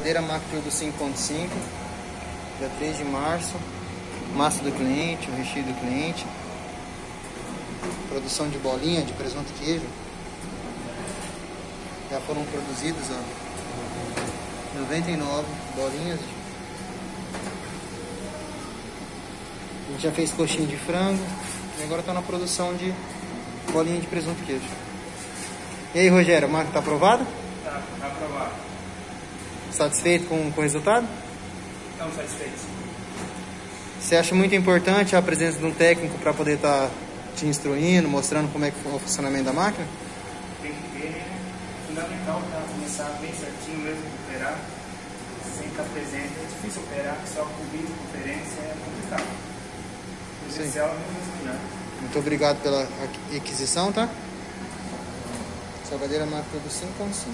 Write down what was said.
Cadeira do 5.5, dia 3 de março. Massa do cliente, o recheio do cliente. Produção de bolinha de presunto e queijo. Já foram produzidos, ó, 99 bolinhas. A gente já fez coxinha de frango e agora está na produção de bolinha de presunto e queijo. E aí, Rogério, a marca tá aprovada? Satisfeito com, com o resultado? Estamos satisfeitos. Você acha muito importante a presença de um técnico para poder estar tá te instruindo, mostrando como é que é o funcionamento da máquina? Tem que ver, né? É fundamental para começar bem certinho mesmo, operar. Sem estar presente. É difícil operar, só com videoconferência é complicado. Presencial é melhor. Muito obrigado pela aquisição, tá? Salgadeira máquina do 5.5.